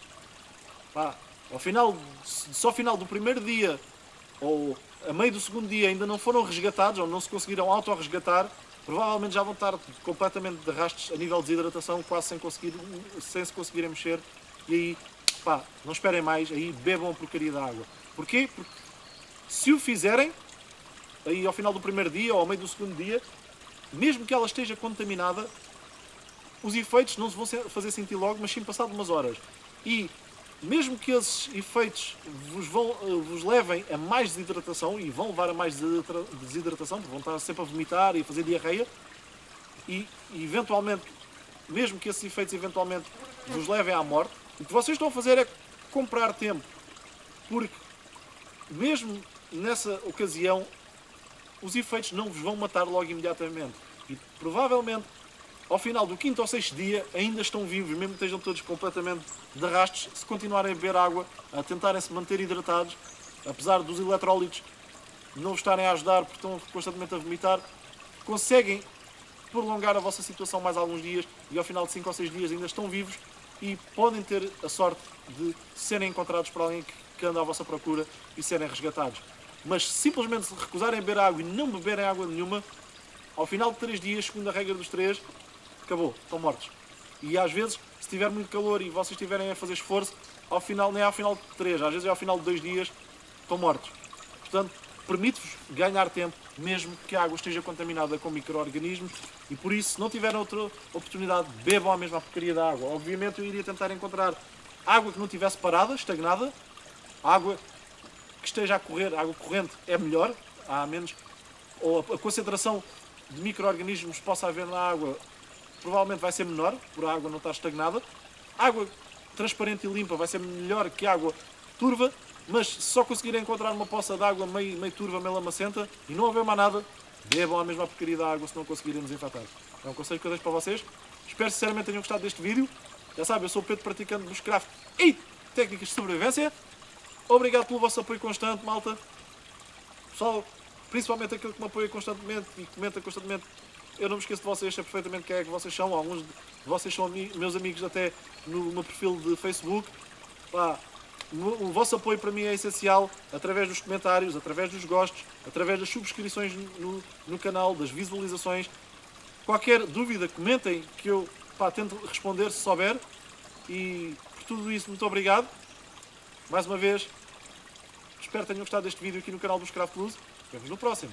Pá, ao final, só ao final do primeiro dia ou a meio do segundo dia ainda não foram resgatados ou não se conseguiram auto-resgatar, provavelmente já vão estar completamente de rastros a nível de desidratação, quase sem, conseguir, sem se conseguirem mexer. E aí, pá, não esperem mais, aí bebam a porcaria da água. Porquê? Porque se o fizerem, aí ao final do primeiro dia ou ao meio do segundo dia, mesmo que ela esteja contaminada, os efeitos não se vão fazer sentir logo, mas sim passado umas horas. E mesmo que esses efeitos vos, vão, eh, vos levem a mais desidratação, e vão levar a mais desidratação, porque vão estar sempre a vomitar e fazer diarreia, e eventualmente, mesmo que esses efeitos eventualmente vos levem à morte, o que vocês estão a fazer é comprar tempo. Porque mesmo nessa ocasião os efeitos não vos vão matar logo imediatamente. E provavelmente, ao final do quinto ou sexto dia, ainda estão vivos, mesmo que estejam todos completamente de rastros, se continuarem a beber água, a tentarem se manter hidratados, apesar dos eletrólitos não vos estarem a ajudar porque estão constantemente a vomitar, conseguem prolongar a vossa situação mais alguns dias e ao final de 5 ou 6 dias ainda estão vivos e podem ter a sorte de serem encontrados por alguém que anda à vossa procura e serem resgatados. Mas simplesmente se recusarem a beber água e não beberem água nenhuma, ao final de 3 dias, segundo a regra dos 3, acabou, estão mortos. E às vezes, se tiver muito calor e vocês estiverem a fazer esforço, ao final, nem é ao final de 3, às vezes é ao final de 2 dias, estão mortos. Portanto, permite-vos ganhar tempo, mesmo que a água esteja contaminada com micro-organismos, e por isso, se não tiverem outra oportunidade, bebam a mesma porcaria da água. Obviamente, eu iria tentar encontrar água que não tivesse parada, estagnada, água que esteja a correr, água corrente é melhor, há menos, ou a concentração de micro-organismos possa haver na água provavelmente vai ser menor, por a água não estar estagnada. Água transparente e limpa vai ser melhor que água turva, mas se só conseguirem encontrar uma poça de água meio, meio turva, meio lamacenta e não houver mais nada, bebam a mesma porcaria da água se não conseguirem desinfetar. É um conselho que eu deixo para vocês. Espero sinceramente tenham gostado deste vídeo. Já sabem, eu sou o Pedro praticante de bushcraft e técnicas de sobrevivência. Obrigado pelo vosso apoio constante, malta. Pessoal, principalmente aquele que me apoia constantemente e comenta constantemente. Eu não me esqueço de vocês, sei perfeitamente quem é que vocês são. Alguns de vocês são meus amigos até no meu perfil de Facebook. Pá, o vosso apoio para mim é essencial através dos comentários, através dos gostos, através das subscrições no, no canal, das visualizações. Qualquer dúvida, comentem que eu pá, tento responder se souber. E por tudo isso, muito obrigado. Mais uma vez, espero que tenham gostado deste vídeo aqui no canal dos Craft Blues. Vemos no próximo.